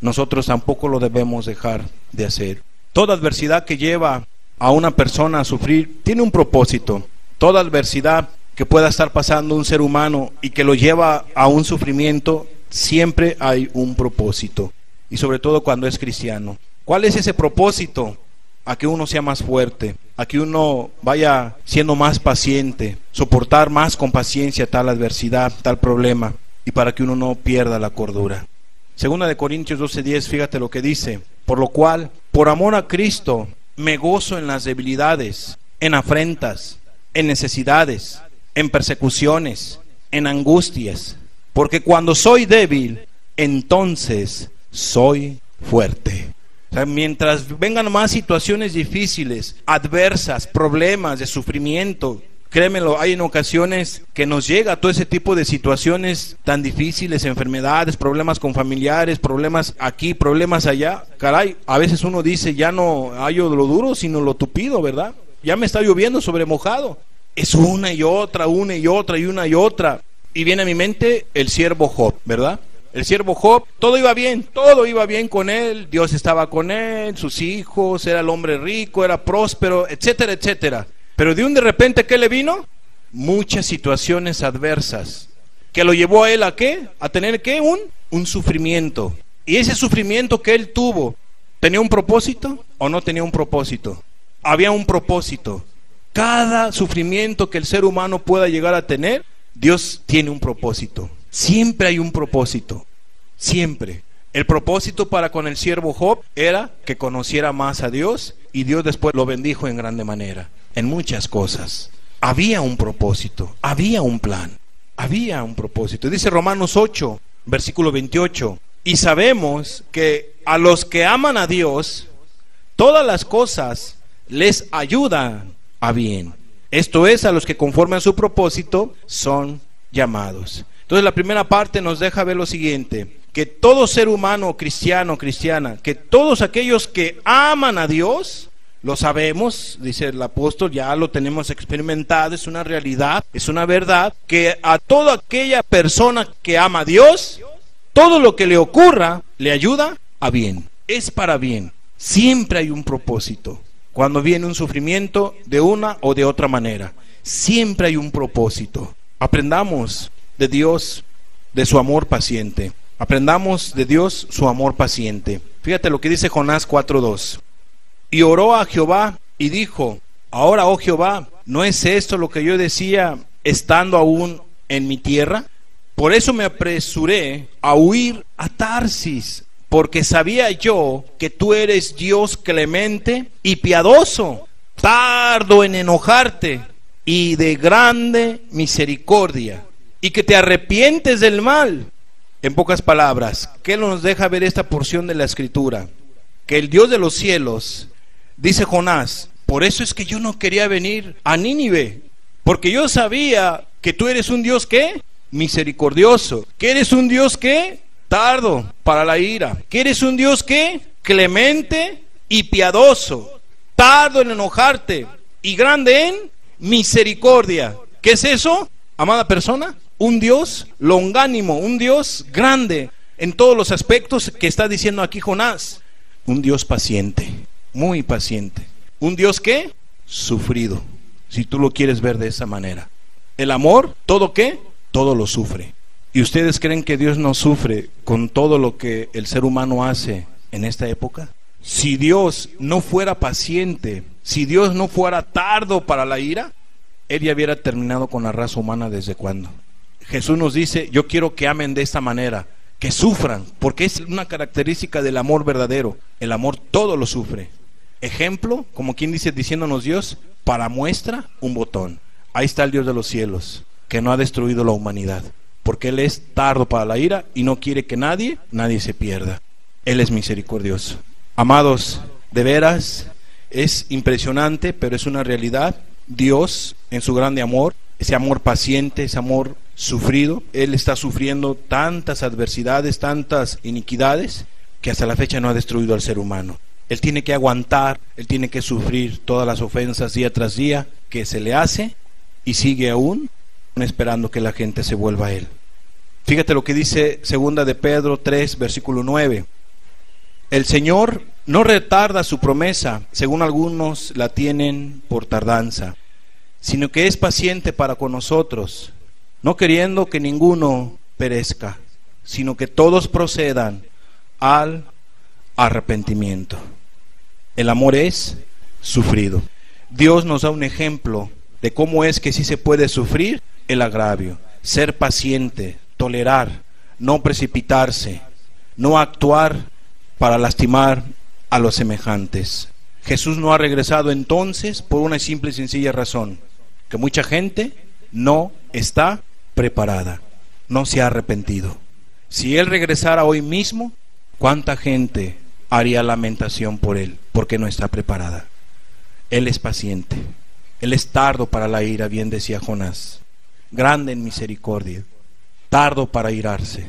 Nosotros tampoco lo debemos dejar de hacer. Toda adversidad que lleva a una persona a sufrir tiene un propósito. Toda adversidad que pueda estar pasando un ser humano y que lo lleva a un sufrimiento, siempre hay un propósito. Y sobre todo cuando es cristiano. ¿Cuál es ese propósito? A que uno sea más fuerte, a que uno vaya siendo más paciente, soportar más con paciencia tal adversidad, tal problema, y para que uno no pierda la cordura. Segunda de Corintios 12:10, fíjate lo que dice, por lo cual, por amor a Cristo, me gozo en las debilidades, en afrentas, en necesidades, en persecuciones, en angustias, porque cuando soy débil, entonces soy fuerte. mientras vengan más situaciones difíciles, adversas, problemas de sufrimiento, créemelo, hay en ocasiones que nos llega todo ese tipo de situaciones tan difíciles, enfermedades, problemas con familiares, problemas aquí, problemas allá. Caray, a veces uno dice, ya no hay lo duro, sino lo tupido, ¿verdad? Ya me está lloviendo sobre mojado. Es una y otra, una y otra y una y otra. Y viene a mi mente el siervo Job, ¿verdad? El siervo Job, todo iba bien, todo iba bien con él, Dios estaba con él, sus hijos, era el hombre rico, era próspero, etcétera, etcétera. Pero de un de repente, ¿qué le vino? Muchas situaciones adversas. ¿Que lo llevó a él a qué? A tener qué? Un, un sufrimiento. Y ese sufrimiento que él tuvo, ¿tenía un propósito o no tenía un propósito? Había un propósito. Cada sufrimiento que el ser humano pueda llegar a tener, Dios tiene un propósito. Siempre hay un propósito. Siempre. El propósito para con el siervo Job era que conociera más a Dios y Dios después lo bendijo en grande manera, en muchas cosas. Había un propósito, había un plan, había un propósito. Dice Romanos 8, versículo 28, y sabemos que a los que aman a Dios, todas las cosas les ayudan a bien. Esto es, a los que conforme a su propósito son llamados. Entonces la primera parte nos deja ver lo siguiente, que todo ser humano, cristiano, cristiana, que todos aquellos que aman a Dios, lo sabemos, dice el apóstol, ya lo tenemos experimentado, es una realidad, es una verdad, que a toda aquella persona que ama a Dios, todo lo que le ocurra le ayuda a bien, es para bien. Siempre hay un propósito cuando viene un sufrimiento de una o de otra manera. Siempre hay un propósito. Aprendamos de Dios, de su amor paciente. Aprendamos de Dios su amor paciente. Fíjate lo que dice Jonás 4.2. Y oró a Jehová y dijo, ahora, oh Jehová, ¿no es esto lo que yo decía estando aún en mi tierra? Por eso me apresuré a huir a Tarsis porque sabía yo que tú eres Dios clemente y piadoso, tardo en enojarte y de grande misericordia, y que te arrepientes del mal. En pocas palabras, ¿qué nos deja ver esta porción de la escritura? Que el Dios de los cielos, dice Jonás, por eso es que yo no quería venir a Nínive, porque yo sabía que tú eres un Dios que misericordioso, que eres un Dios que tardo para la ira, que eres un Dios que clemente y piadoso, tardo en enojarte y grande en misericordia. ¿Qué es eso, amada persona? Un Dios longánimo, un Dios grande en todos los aspectos que está diciendo aquí Jonás. Un Dios paciente, muy paciente. Un Dios que sufrido, si tú lo quieres ver de esa manera. El amor, todo qué? Todo lo sufre. ¿Y ustedes creen que Dios no sufre con todo lo que el ser humano hace en esta época? Si Dios no fuera paciente, si Dios no fuera tardo para la ira, Él ya hubiera terminado con la raza humana desde cuándo. Jesús nos dice, yo quiero que amen de esta manera, que sufran, porque es una característica del amor verdadero. El amor todo lo sufre. Ejemplo, como quien dice, diciéndonos Dios, para muestra un botón. Ahí está el Dios de los cielos, que no ha destruido la humanidad porque Él es tardo para la ira y no quiere que nadie, nadie se pierda. Él es misericordioso. Amados, de veras, es impresionante, pero es una realidad. Dios, en su grande amor, ese amor paciente, ese amor sufrido, Él está sufriendo tantas adversidades, tantas iniquidades, que hasta la fecha no ha destruido al ser humano. Él tiene que aguantar, él tiene que sufrir todas las ofensas día tras día que se le hace y sigue aún esperando que la gente se vuelva a él. Fíjate lo que dice segunda de Pedro 3 versículo 9. El Señor no retarda su promesa, según algunos la tienen por tardanza, sino que es paciente para con nosotros, no queriendo que ninguno perezca, sino que todos procedan al arrepentimiento. El amor es sufrido. Dios nos da un ejemplo de cómo es que sí se puede sufrir el agravio, ser paciente, tolerar, no precipitarse, no actuar para lastimar a los semejantes. Jesús no ha regresado entonces por una simple y sencilla razón, que mucha gente no está preparada, no se ha arrepentido. Si Él regresara hoy mismo, ¿cuánta gente haría lamentación por Él? Porque no está preparada. Él es paciente, Él es tardo para la ira, bien decía Jonás, grande en misericordia, tardo para irarse.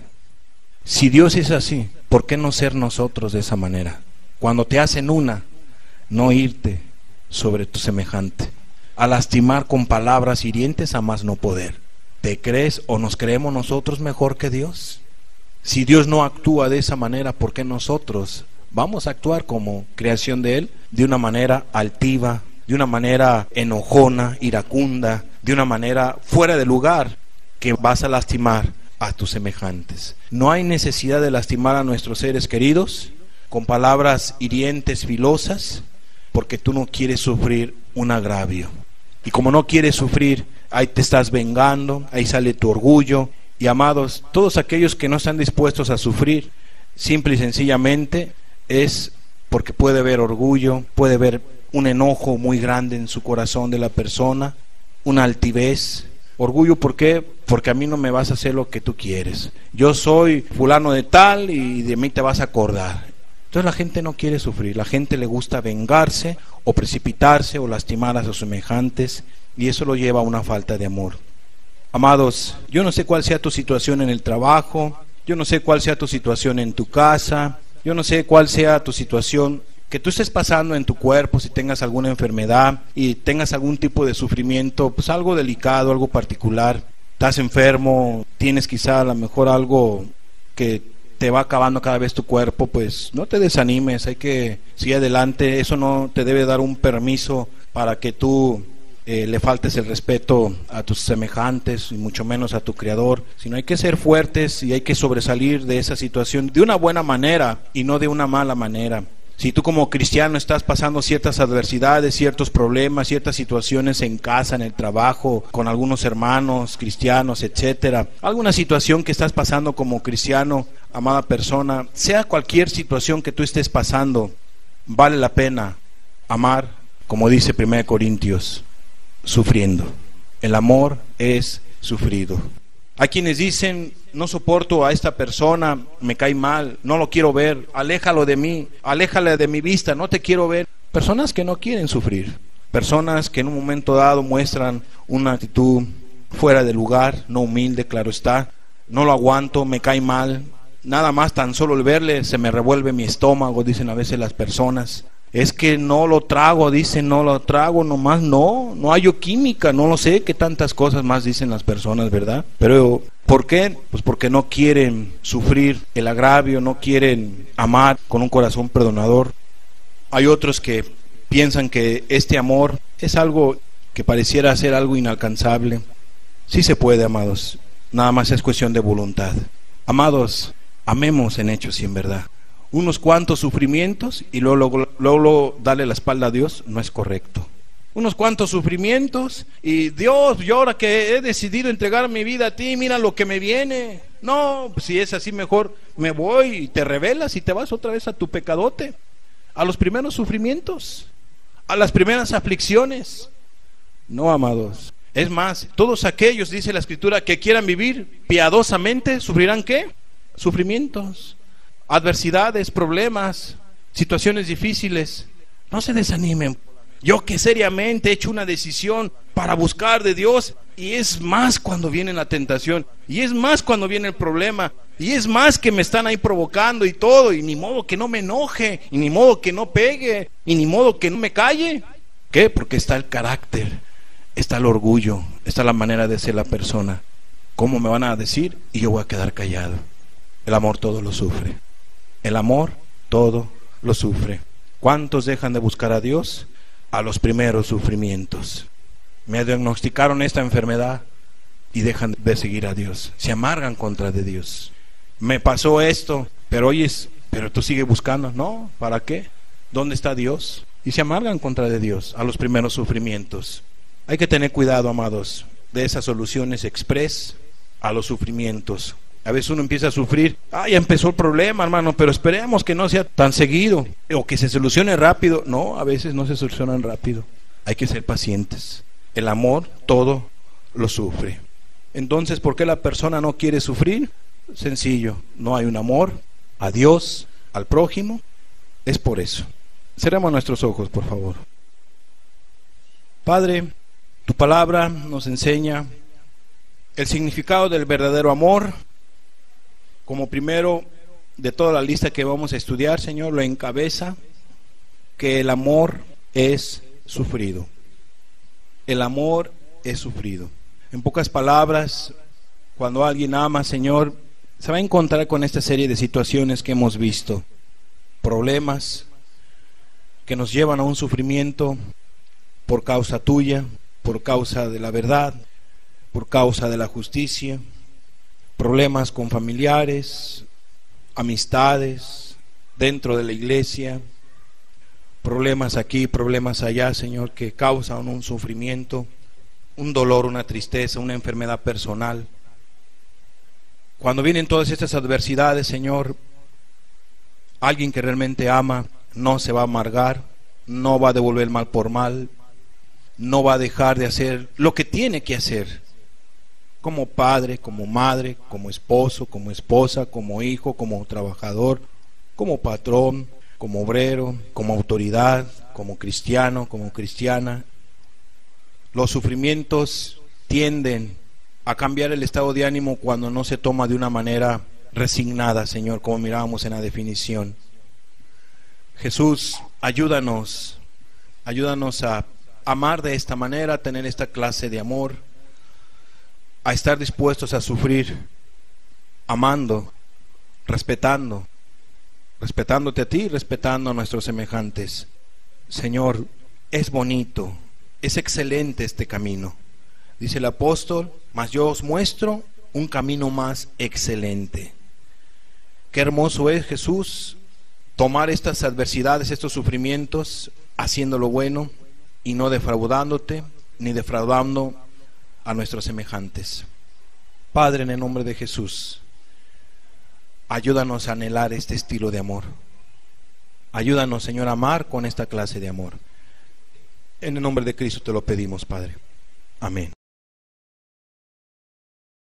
Si Dios es así, ¿por qué no ser nosotros de esa manera? Cuando te hacen una, no irte sobre tu semejante, a lastimar con palabras hirientes a más no poder. ¿Te crees o nos creemos nosotros mejor que Dios? Si Dios no actúa de esa manera, ¿por qué nosotros vamos a actuar como creación de Él? De una manera altiva, de una manera enojona, iracunda, de una manera fuera de lugar, que vas a lastimar a tus semejantes. No hay necesidad de lastimar a nuestros seres queridos con palabras hirientes, filosas, porque tú no quieres sufrir un agravio. Y como no quieres sufrir, ahí te estás vengando, ahí sale tu orgullo. Y amados, todos aquellos que no están dispuestos a sufrir, simple y sencillamente es porque puede haber orgullo, puede haber un enojo muy grande en su corazón de la persona, una altivez, Orgullo, ¿por qué? Porque a mí no me vas a hacer lo que tú quieres. Yo soy fulano de tal y de mí te vas a acordar. Entonces la gente no quiere sufrir, la gente le gusta vengarse o precipitarse o lastimar a sus semejantes y eso lo lleva a una falta de amor. Amados, yo no sé cuál sea tu situación en el trabajo, yo no sé cuál sea tu situación en tu casa, yo no sé cuál sea tu situación que tú estés pasando en tu cuerpo, si tengas alguna enfermedad y tengas algún tipo de sufrimiento, pues algo delicado, algo particular, estás enfermo, tienes quizá a lo mejor algo que te va acabando cada vez tu cuerpo, pues no te desanimes, hay que seguir adelante, eso no te debe dar un permiso para que tú eh, le faltes el respeto a tus semejantes y mucho menos a tu creador, sino hay que ser fuertes y hay que sobresalir de esa situación de una buena manera y no de una mala manera. Si tú como cristiano estás pasando ciertas adversidades, ciertos problemas, ciertas situaciones en casa, en el trabajo, con algunos hermanos cristianos, etcétera, alguna situación que estás pasando como cristiano, amada persona, sea cualquier situación que tú estés pasando, vale la pena amar, como dice 1 Corintios, sufriendo. El amor es sufrido. Hay quienes dicen, no soporto a esta persona, me cae mal, no lo quiero ver, aléjalo de mí, aléjale de mi vista, no te quiero ver. Personas que no quieren sufrir, personas que en un momento dado muestran una actitud fuera de lugar, no humilde, claro está, no lo aguanto, me cae mal, nada más tan solo el verle se me revuelve mi estómago, dicen a veces las personas es que no lo trago, dicen, no lo trago, nomás no, no hay química, no lo sé, qué tantas cosas más dicen las personas, ¿verdad? Pero, ¿por qué? Pues porque no quieren sufrir el agravio, no quieren amar con un corazón perdonador. Hay otros que piensan que este amor es algo que pareciera ser algo inalcanzable. Sí se puede, amados, nada más es cuestión de voluntad. Amados, amemos en hechos y en verdad unos cuantos sufrimientos y luego, luego, darle la espalda a Dios no es correcto. Unos cuantos sufrimientos y Dios, yo ahora que he decidido entregar mi vida a ti, mira lo que me viene. No, si es así mejor me voy y te revelas y te vas otra vez a tu pecadote, a los primeros sufrimientos, a las primeras aflicciones. No, amados. Es más, todos aquellos, dice la escritura, que quieran vivir piadosamente, sufrirán qué? Sufrimientos adversidades, problemas, situaciones difíciles, no se desanimen. Yo que seriamente he hecho una decisión para buscar de Dios y es más cuando viene la tentación y es más cuando viene el problema y es más que me están ahí provocando y todo y ni modo que no me enoje y ni modo que no pegue y ni modo que no me calle. ¿Qué? Porque está el carácter, está el orgullo, está la manera de ser la persona. ¿Cómo me van a decir? Y yo voy a quedar callado. El amor todo lo sufre. El amor todo lo sufre. ¿Cuántos dejan de buscar a Dios? A los primeros sufrimientos. Me diagnosticaron esta enfermedad y dejan de seguir a Dios. Se amargan contra de Dios. Me pasó esto, pero oyes, pero tú sigues buscando. No, ¿para qué? ¿Dónde está Dios? Y se amargan contra de Dios a los primeros sufrimientos. Hay que tener cuidado, amados, de esas soluciones express a los sufrimientos. A veces uno empieza a sufrir, ah, ya empezó el problema, hermano, pero esperemos que no sea tan seguido o que se solucione rápido. No, a veces no se solucionan rápido. Hay que ser pacientes. El amor todo lo sufre. Entonces, ¿por qué la persona no quiere sufrir? Sencillo, no hay un amor a Dios, al prójimo. Es por eso. Cerramos nuestros ojos, por favor. Padre, tu palabra nos enseña el significado del verdadero amor. Como primero de toda la lista que vamos a estudiar, Señor, lo encabeza que el amor es sufrido. El amor es sufrido. En pocas palabras, cuando alguien ama, Señor, se va a encontrar con esta serie de situaciones que hemos visto. Problemas, que nos llevan a un sufrimiento por causa tuya, por causa de la verdad, por causa de la justicia, problemas con familiares, amistades, dentro de la iglesia, problemas aquí, problemas allá, Señor, que causan un sufrimiento, un dolor, una tristeza, una enfermedad personal. Cuando vienen todas estas adversidades, Señor, alguien que realmente ama no se va a amargar, no va a devolver mal por mal, no va a dejar de hacer lo que tiene que hacer, como padre, como madre, como esposo, como esposa, como hijo, como trabajador, como patrón, como obrero, como autoridad, como cristiano, como cristiana. Los sufrimientos tienden a cambiar el estado de ánimo cuando no se toma de una manera resignada, Señor, como mirábamos en la definición. Jesús, ayúdanos, ayúdanos a amar de esta manera, a tener esta clase de amor, a estar dispuestos a sufrir, amando, respetando, respetándote a ti respetando a nuestros semejantes. Señor, es bonito, es excelente este camino. Dice el apóstol, mas yo os muestro un camino más excelente. Qué hermoso es Jesús tomar estas adversidades, estos sufrimientos, haciendo lo bueno y no defraudándote ni defraudando a nuestros semejantes. Padre, en el nombre de Jesús, ayúdanos a anhelar este estilo de amor. Ayúdanos, Señor, a amar con esta clase de amor. En el nombre de Cristo te lo pedimos, Padre. Amén.